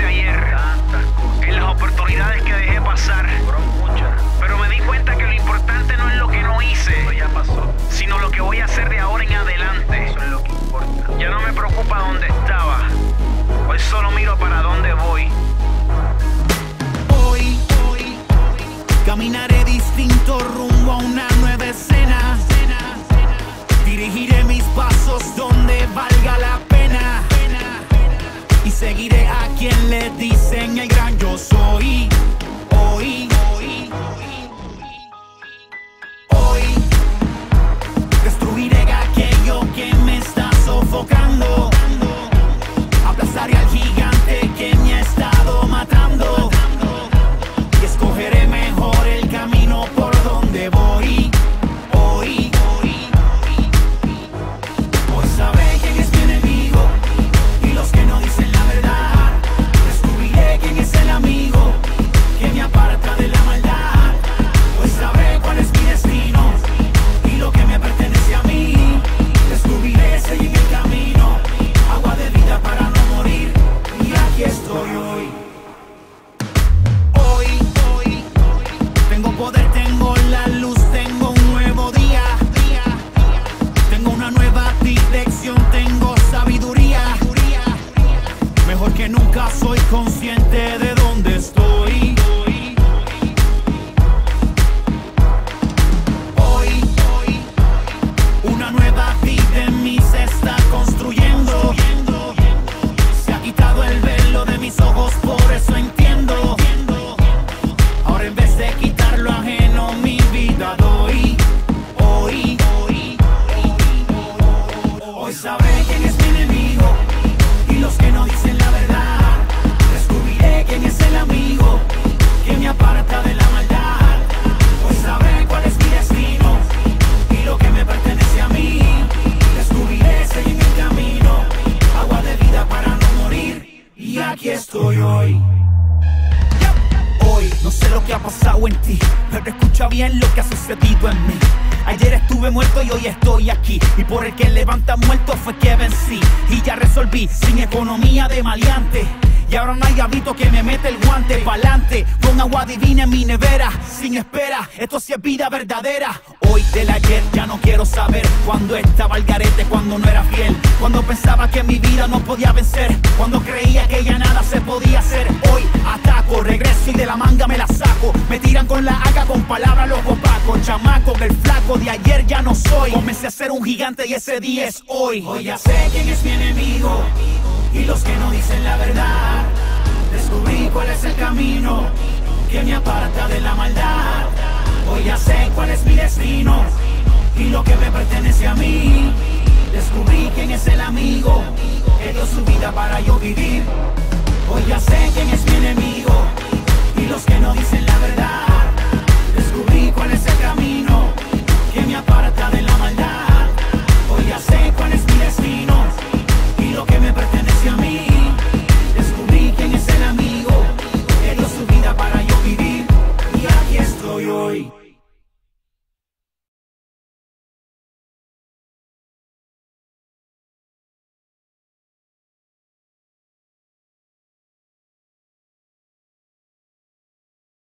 hice ayer, en las oportunidades que dejé pasar. Pero me di cuenta que lo importante no es lo que no hice, sino lo que voy a hacer de ahora en adelante. Ya no me preocupa dónde estaba, hoy solo miro para dónde voy. Hoy, hoy, caminaré distinto rumbo a una nueva escena. Dirigiré mis pasos donde valga la pena. Y seguiré quien le dicen el gran yo soy. Hoy, Mejor que nunca soy consciente de dónde estoy. No sé lo que ha pasado en ti, pero escucha bien lo que ha sucedido en mí. Ayer estuve muerto y hoy estoy aquí. Y por el que levanta muerto fue que vencí. Y ya resolví, sin economía de maleante. Y ahora no hay hábito que me mete el guante pa'lante Con agua divina en mi nevera Sin espera, esto sí es vida verdadera Hoy del ayer ya no quiero saber Cuando estaba al garete, cuando no era fiel Cuando pensaba que mi vida no podía vencer Cuando creía que ya nada se podía hacer Hoy ataco, palabras los opacos Chamaco, el flaco de ayer ya no soy Comencé a ser un gigante y ese día es hoy Hoy ya sé quién es mi enemigo y los que no dicen la verdad. Descubrí cuál es el camino que me aparta de la maldad. Hoy ya sé cuál es mi destino y lo que me pertenece a mí.